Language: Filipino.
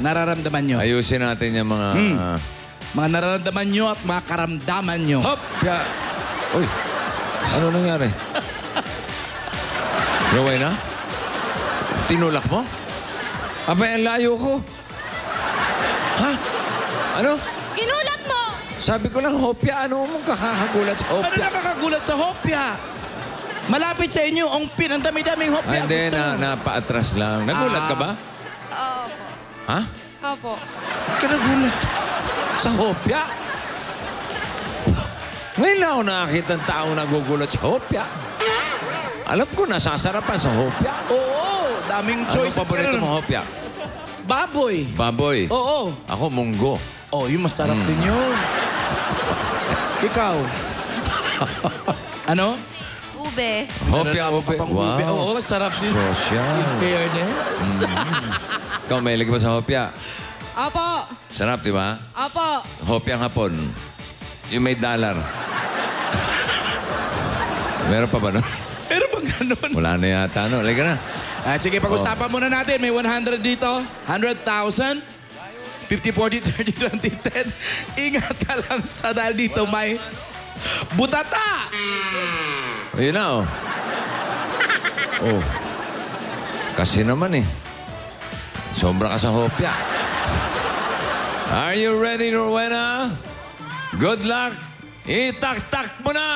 nararamdaman nyo? Ayusin natin yung mga... Hmm. ah, Mga nararamdaman nyo at mga karamdaman nyo. hop! Ya. Uy, ano nangyari? Rowena? Tinulak mo? Abay, ang layo ko. Ha? Ano? Ginulat mo! Sabi ko lang, hopya. Ano mong kakagulat sa Ano hopya? nakakagulat sa hopya? Malapit sa inyo, ang pin, ang dami-daming hopya. Ay, hindi. Na, napaatras lang. Nagulat ka ba? Opo. Ha? Opo. Ka nagulat. Sa hopya? Ngayon lang ako nakakita ng tao nagugulat sa hopya. Alam ko, nasasarapan sa hopya. Oo, daming Ano choices. paborito mong hopya? Baboy. Baboy. Oo. Ako, munggo. Oh, yung masarap Hmm. din yun. Ikaw. ano? Ube. Hopya, hopya. Pang ube. Oo, Wow. masarap din. Social. In fairness. Ikaw, may ba sa hopya? Opo. Sarap, di ba? Opo. Hopya ang hapon. Yung may dollar. Meron pa ba no? Pero bang ganun? Wala na yata, no? Halika na. Ah, sige, pag-usapan muna natin. May 100 dito. 100,000. 50, 40, 30, 20, 10. Ingat ka lang sa dahil dito may butata! Ayun na, oh. Oh. Kasi naman eh. Sobra ka sa hopya. Are you ready, Rowena? Good luck. Itak-tak mo na!